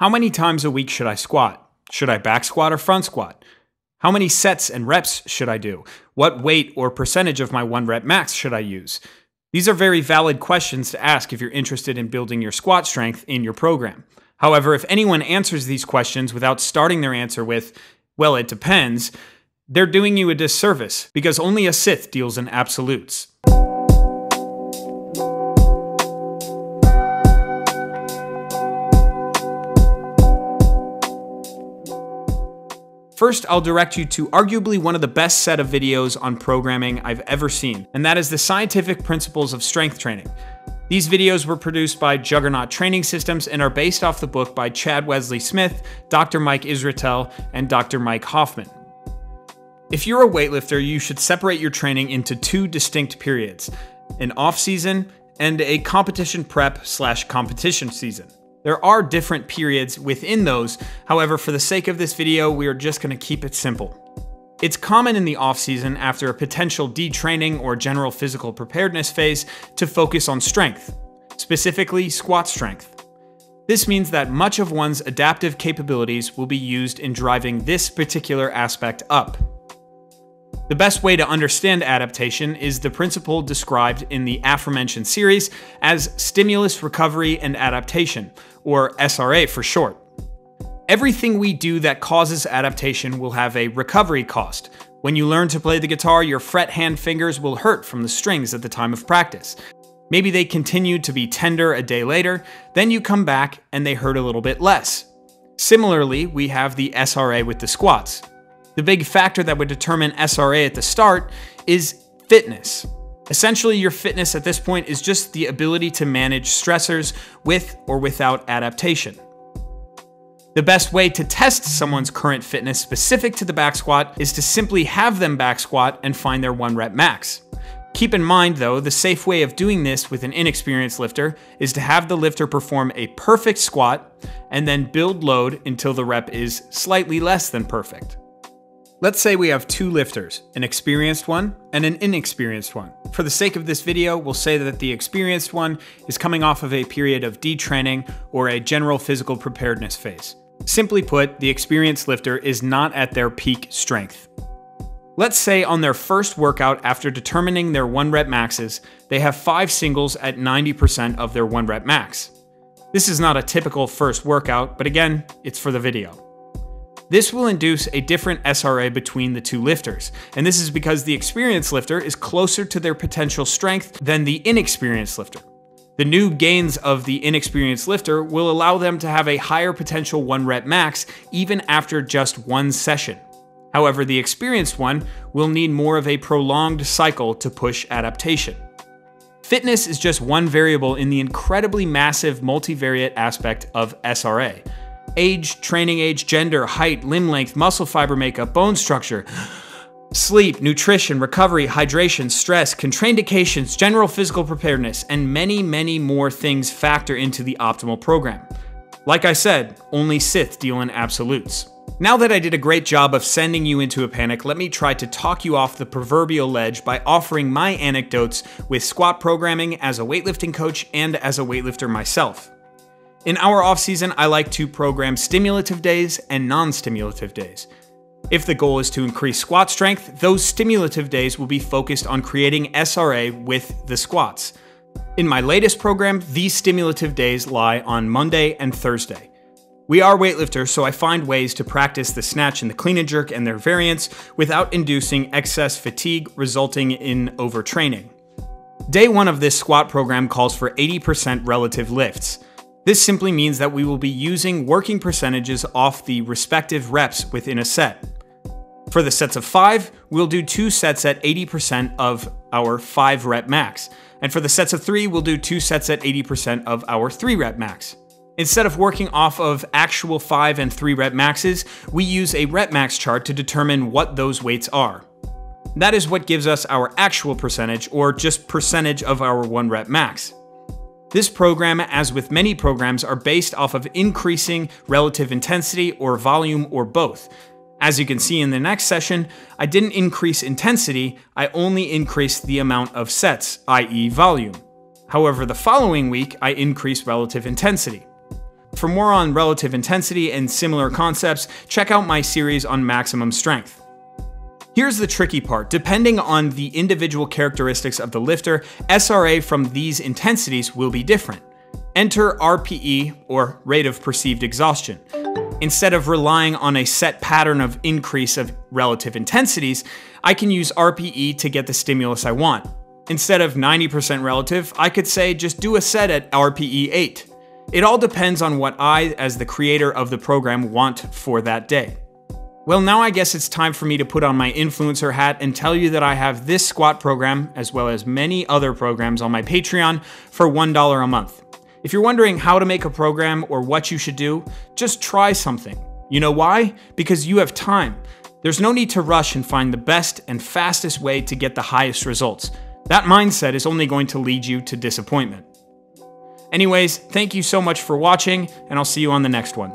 How many times a week should I squat? Should I back squat or front squat? How many sets and reps should I do? What weight or percentage of my one rep max should I use? These are very valid questions to ask if you're interested in building your squat strength in your program. However, if anyone answers these questions without starting their answer with, well, it depends, they're doing you a disservice because only a Sith deals in absolutes. First, I'll direct you to arguably one of the best set of videos on programming I've ever seen, and that is the scientific principles of strength training. These videos were produced by Juggernaut Training Systems and are based off the book by Chad Wesley Smith, Dr. Mike Israetel, and Dr. Mike Hoffman. If you're a weightlifter, you should separate your training into two distinct periods an off season and a competition prep slash competition season. There are different periods within those, however, for the sake of this video, we are just going to keep it simple. It's common in the off-season after a potential detraining or general physical preparedness phase to focus on strength, specifically squat strength. This means that much of one's adaptive capabilities will be used in driving this particular aspect up. The best way to understand adaptation is the principle described in the aforementioned series as stimulus recovery and adaptation, or SRA for short. Everything we do that causes adaptation will have a recovery cost. When you learn to play the guitar, your fret hand fingers will hurt from the strings at the time of practice. Maybe they continue to be tender a day later, then you come back and they hurt a little bit less. Similarly, we have the SRA with the squats. The big factor that would determine SRA at the start is fitness. Essentially, your fitness at this point is just the ability to manage stressors with or without adaptation. The best way to test someone's current fitness specific to the back squat is to simply have them back squat and find their one rep max. Keep in mind, though, the safe way of doing this with an inexperienced lifter is to have the lifter perform a perfect squat and then build load until the rep is slightly less than perfect. Let's say we have two lifters, an experienced one and an inexperienced one. For the sake of this video, we'll say that the experienced one is coming off of a period of detraining or a general physical preparedness phase. Simply put, the experienced lifter is not at their peak strength. Let's say on their first workout after determining their 1 rep maxes, they have 5 singles at 90% of their 1 rep max. This is not a typical first workout, but again, it's for the video. This will induce a different SRA between the two lifters, and this is because the experienced lifter is closer to their potential strength than the inexperienced lifter. The new gains of the inexperienced lifter will allow them to have a higher potential 1 rep max even after just one session. However, the experienced one will need more of a prolonged cycle to push adaptation. Fitness is just one variable in the incredibly massive multivariate aspect of SRA, age, training age, gender, height, limb length, muscle fiber makeup, bone structure, sleep, nutrition, recovery, hydration, stress, contraindications, general physical preparedness, and many, many more things factor into the optimal program. Like I said, only Sith deal in absolutes. Now that I did a great job of sending you into a panic, let me try to talk you off the proverbial ledge by offering my anecdotes with squat programming as a weightlifting coach and as a weightlifter myself. In our off season, I like to program stimulative days and non stimulative days. If the goal is to increase squat strength, those stimulative days will be focused on creating SRA with the squats. In my latest program, these stimulative days lie on Monday and Thursday. We are weightlifters, so I find ways to practice the snatch and the clean and jerk and their variants without inducing excess fatigue resulting in overtraining. Day one of this squat program calls for 80% relative lifts. This simply means that we will be using working percentages off the respective reps within a set. For the sets of five, we'll do two sets at 80% of our five rep max. And for the sets of three, we'll do two sets at 80% of our three rep max. Instead of working off of actual 5 and 3 rep maxes, we use a rep max chart to determine what those weights are. That is what gives us our actual percentage, or just percentage of our 1 rep max. This program, as with many programs, are based off of increasing relative intensity or volume or both. As you can see in the next session, I didn't increase intensity, I only increased the amount of sets, i.e. volume. However, the following week, I increased relative intensity. For more on relative intensity and similar concepts, check out my series on maximum strength. Here's the tricky part. Depending on the individual characteristics of the lifter, SRA from these intensities will be different. Enter RPE, or rate of perceived exhaustion. Instead of relying on a set pattern of increase of relative intensities, I can use RPE to get the stimulus I want. Instead of 90% relative, I could say just do a set at RPE 8. It all depends on what I, as the creator of the program, want for that day. Well, now I guess it's time for me to put on my influencer hat and tell you that I have this squat program, as well as many other programs on my Patreon, for $1 a month. If you're wondering how to make a program or what you should do, just try something. You know why? Because you have time. There's no need to rush and find the best and fastest way to get the highest results. That mindset is only going to lead you to disappointment. Anyways, thank you so much for watching, and I'll see you on the next one.